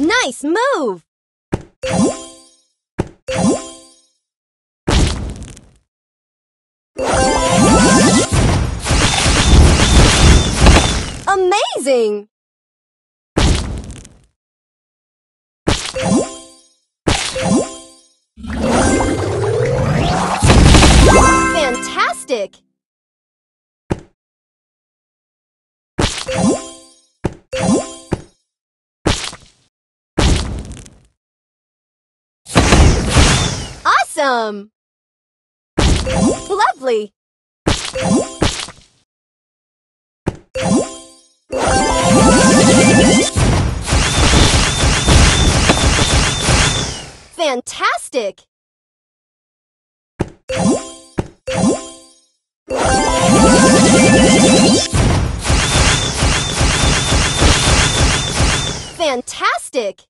Nice move! Amazing! Awesome! Lovely! Fantastic! Fantastic!